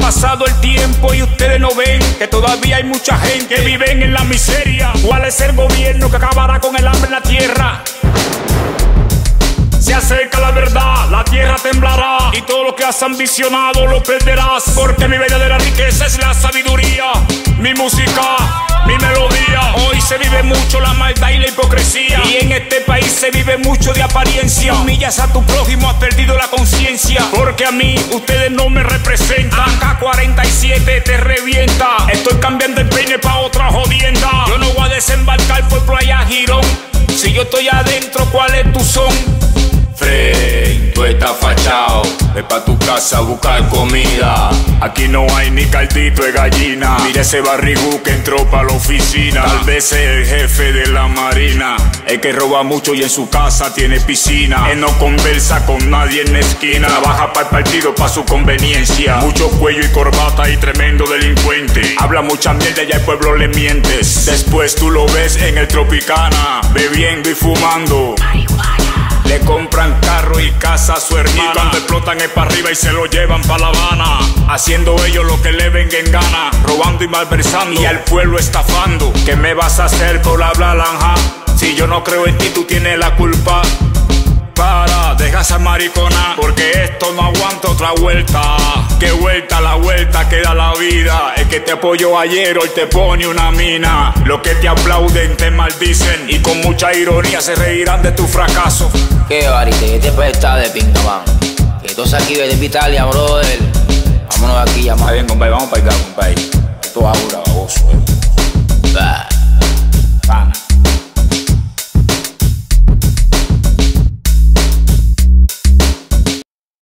pasado el tiempo y ustedes no ven que todavía hay mucha gente que vive en la miseria. ¿Cuál es el gobierno que acabará con el hambre en la tierra? Se acerca la verdad, la tierra temblará y todo lo que has ambicionado lo perderás. Porque mi verdadera riqueza es la sabiduría, mi música, mi melodía. Hoy se vive mucho la maldad y la hipocresía. Y en este país se vive mucho de apariencia. Humillas a tu prójimo, has perdido la conciencia. Porque a mí ustedes no me representan. K47 te revienta. Estoy cambiando el peine pa' otra jodienda. Yo no voy a desembarcar por playa Girón. Si yo estoy adentro, ¿cuál es tu son? Frey, tú estás fachado, ve pa' tu casa a buscar comida. Aquí no hay ni caldito de gallina. Mira ese barrigú que entró pa' la oficina. Tal vez es el jefe de la marina. El que roba mucho y en su casa tiene piscina. Él no conversa con nadie en la esquina. Trabaja para el partido pa' su conveniencia. Mucho cuello y corbata y tremendo delincuente. Habla mucha mierda y al pueblo le mientes. Después tú lo ves en el Tropicana, bebiendo y fumando. Le compran carro y casa a su hermana. Y cuando explotan es para arriba y se lo llevan pa' La Habana. Haciendo ellos lo que le venga en gana. Robando y malversando. Y al pueblo estafando. ¿Qué me vas a hacer por hablar lanja? Si yo no creo en ti, tú tienes la culpa. Para, deja esa maricona. Porque esto no aguanta otra vuelta. Que vuelta, la vuelta que da la vida. El que te apoyó ayer hoy te pone una mina. Los que te aplauden te maldicen. Y con mucha ironía se reirán de tu fracaso. ¿Qué varite? ¿Qué te está de pinga, man? Que entonces aquí de Italia, brother. Vámonos de aquí, ya, Está bien, compadre, vamos para acá, compadre. Esto es ahora, baboso, eh.